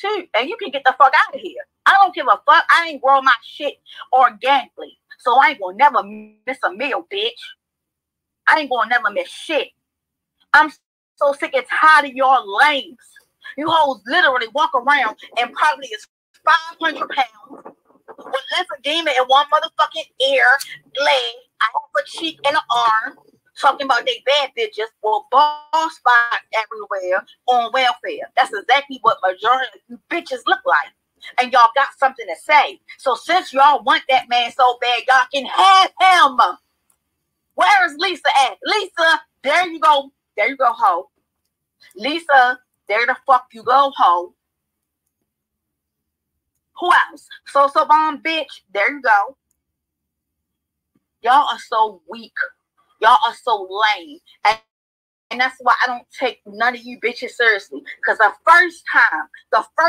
too, and you can get the fuck out of here. I don't give a fuck. I ain't grow my shit organically, so I ain't gonna never miss a meal, bitch. I ain't gonna never miss shit. I'm so sick and tired of your lames. You hoes literally walk around and probably is 500 pounds with lymphedema in one motherfucking ear, leg, I have a cheek and an arm, talking about they bad bitches or ball spots everywhere on welfare. That's exactly what majority of you bitches look like. And y'all got something to say. So since y'all want that man so bad, y'all can have him. Where is Lisa at? Lisa, there you go. There you go, ho. Lisa, there the fuck you go, ho. Who else? So so bomb bitch. There you go. Y'all are so weak. Y'all are so lame. And, and that's why I don't take none of you bitches seriously. Because the first time, the first